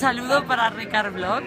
saludo para Ricard Vlog.